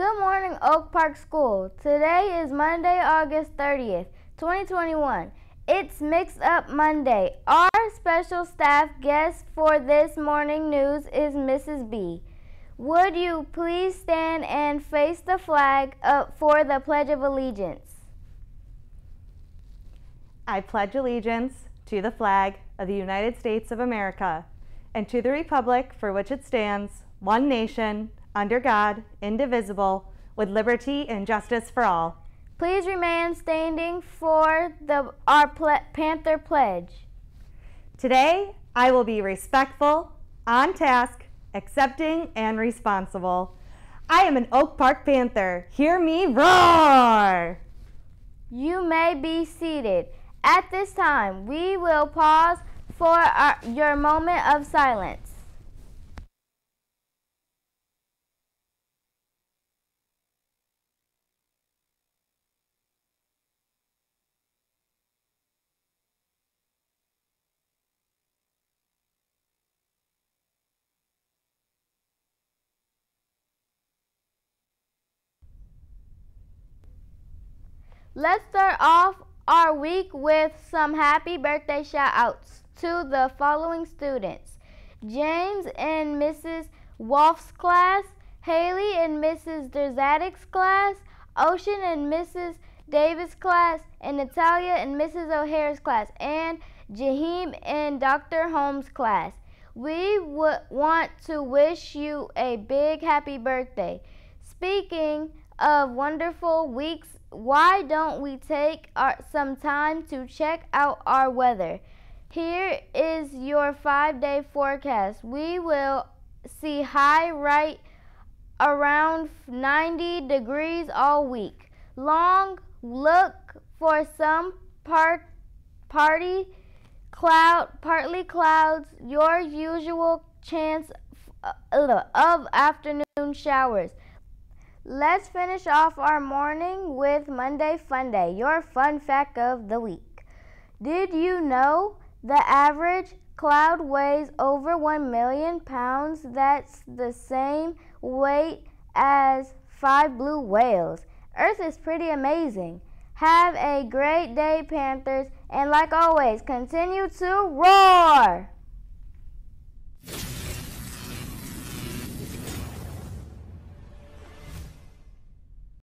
Good morning, Oak Park School. Today is Monday, August 30th, 2021. It's Mix Up Monday. Our special staff guest for this morning news is Mrs. B. Would you please stand and face the flag up for the Pledge of Allegiance? I pledge allegiance to the flag of the United States of America and to the republic for which it stands, one nation, under God, indivisible, with liberty and justice for all. Please remain standing for the our ple- Panther pledge. Today, I will be respectful, on task, accepting, and responsible. I am an Oak Park Panther. Hear me roar! You may be seated. At this time, we will pause for our, your moment of silence. Let's start off our week with some happy birthday shout outs to the following students James and Mrs. Wolf's class, Haley and Mrs. Derzadik's class, Ocean and Mrs. Davis' class, and Natalia and Mrs. O'Hare's class, and Jaheim and Dr. Holmes' class. We w- want to wish you a big happy birthday. Speaking of wonderful weeks why don't we take our, some time to check out our weather? Here is your five day forecast. We will see high right around 90 degrees all week. Long look for some part party cloud partly clouds your usual chance uh, of afternoon showers Let's finish off our morning with Monday Fun Day, your fun fact of the week. Did you know the average cloud weighs over 1 million pounds? That's the same weight as five blue whales. Earth is pretty amazing. Have a great day, Panthers, and like always, continue to roar!